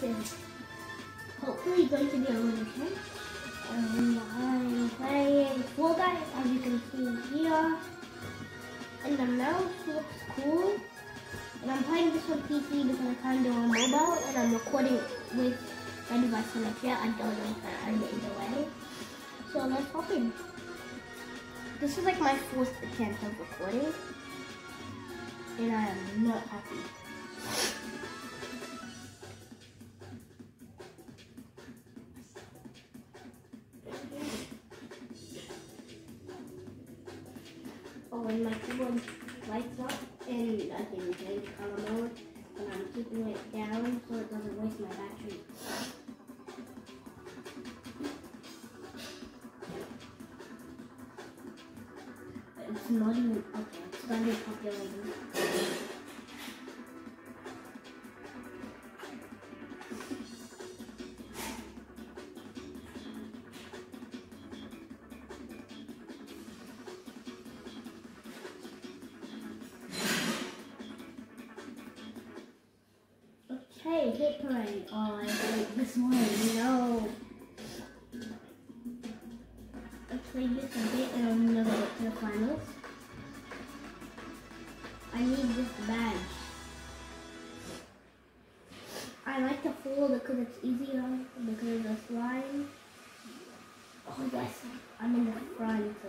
this is hopefully going to be a little trick. And I'm playing Fall Guys, as you can see here. And the mouse looks cool. And I'm playing this on PC because I can't do it on mobile. And I'm recording with my device on chair. I don't know if I made the way. So let's hop in. This is like my fourth attempt of recording. And I am not happy. Oh, and my keyboard lights up and I can change color mode and I'm keeping it down so it doesn't waste my battery. It's not even, okay, it's not even populating. Okay, hit parade. Played this one. No. I played this a bit and I'm gonna get to the finals. I need this badge. I like the fall because it's easier because of the slime. Oh yes, I'm in the front, so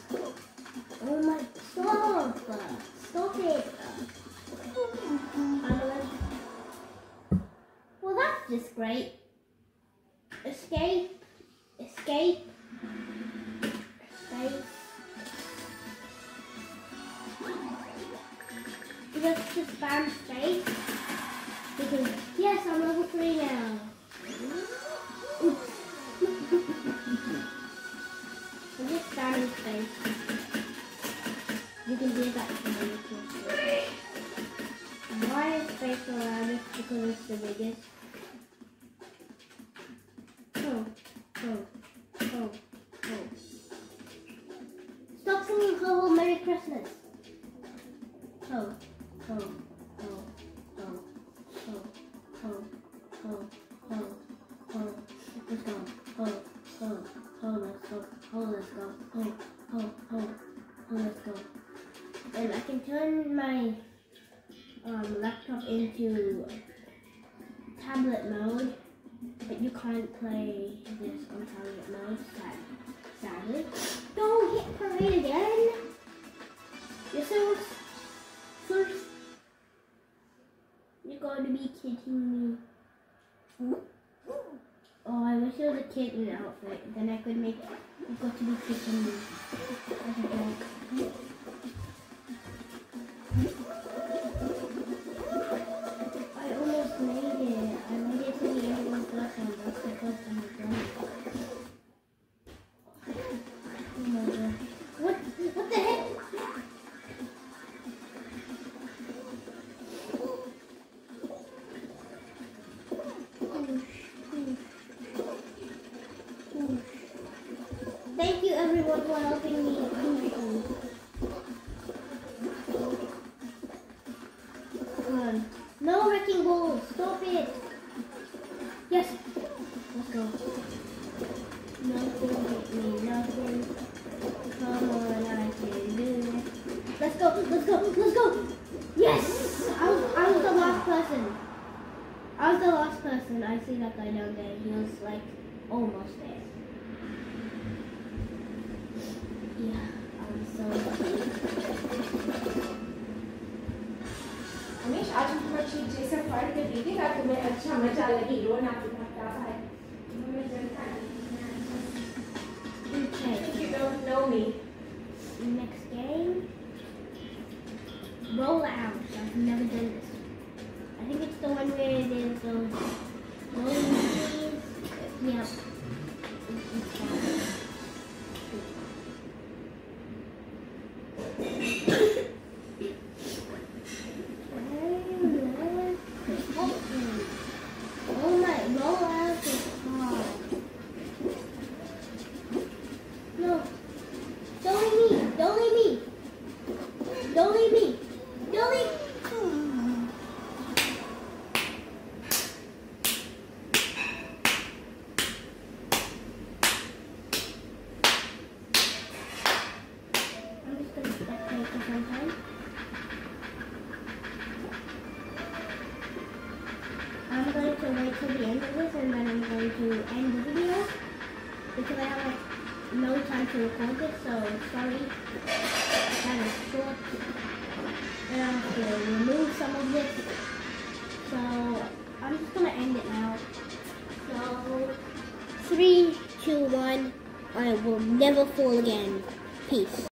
Escape, escape, escape. Just spam space. Because, yes, I'm level 3 now. Oops. I'm just spamming space. You can do that if you want to. Why is space the loudest? Because it's the biggest. Stop singing Ho Ho Merry Christmas. Oh, oh, oh, oh, oh, oh, oh, oh, oh. Let's go. Oh, oh, oh, let's go. Oh, let's go. Oh, oh, oh, oh, let's go. And I can turn my um, laptop into tablet mode, but you can't play this Oh, I wish I was a kid in outfit. Then I could make it go to the kitchen. Nothing hit me. Nothing. Come on, I can do it. Let's go. Let's go. Let's go. Yes. I was, I was the last person. I was the last person. I see that guy down there. He was like almost there. Yeah, I'm so lucky. आज हम थोड़ा चीज जैसा फाड़ के दीजिएगा तुम्हें अच्छा मजा लगी रोना पिटा क्या Okay. If you don't know me, Next game. Roll out. I've never done this. I think it's the one where there's those um, rolling trees. Yep. Mm-hmm. It's- it's that. Oh my, roll out is hard. No. Don't leave me. Don't leave me. Don't leave me. Don't leave. I'm just gonna spectate for some time. I'm going to the end of this and then I'm going to end the video because I have like no time to record this, so sorry. It's kind of short. And I have to remove some of this. So I'm just gonna end it now. So three, two, one. I will never fall again. Peace.